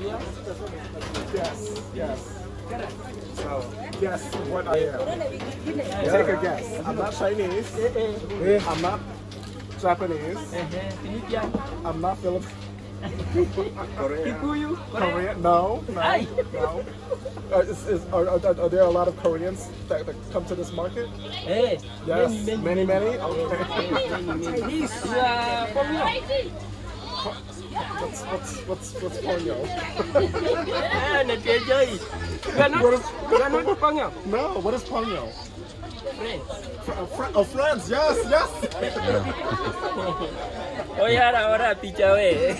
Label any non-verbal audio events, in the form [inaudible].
Yes, yes. So, guess what I am. Take a guess. I'm not Chinese. I'm not Japanese. I'm not Filipino. Kikuyu? Korean? No, no, no. Uh, is, is, are, are, are there a lot of Koreans that, that come to this market? Eh, Yes, many, many, many. Okay. Chinese. [laughs] Uh. What's what's what's what's Ponyo? Ah, chơi. Ganun? What is- pang yun. No, what is Ponyo? Friends. Fr- uh, fr- oh, friends. Yes, yes. Oh, ya, ahora, picha, eh.